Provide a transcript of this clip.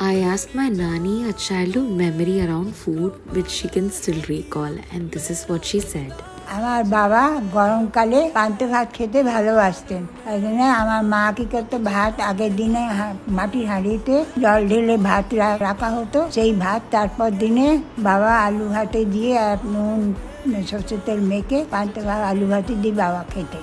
I asked my nani a childhood memory around food which she can still recall, and this is what she said. আমার বাবা গরমকালে পান্তে ভাত খেতে ভালোবাসতেন তাই জন্য আমার মা কি করতো ভাত আগের দিনে হা- মাটির হাঁড়িতে জল ঢেলে ভাত রাখা হতো সেই ভাত তারপর দিনে বাবা আলু ভাতে দিয়ে আর নুন সর্ষের তেল মেখে পান্তে ভাত আলু ভাতে দিয়ে বাবা খেতে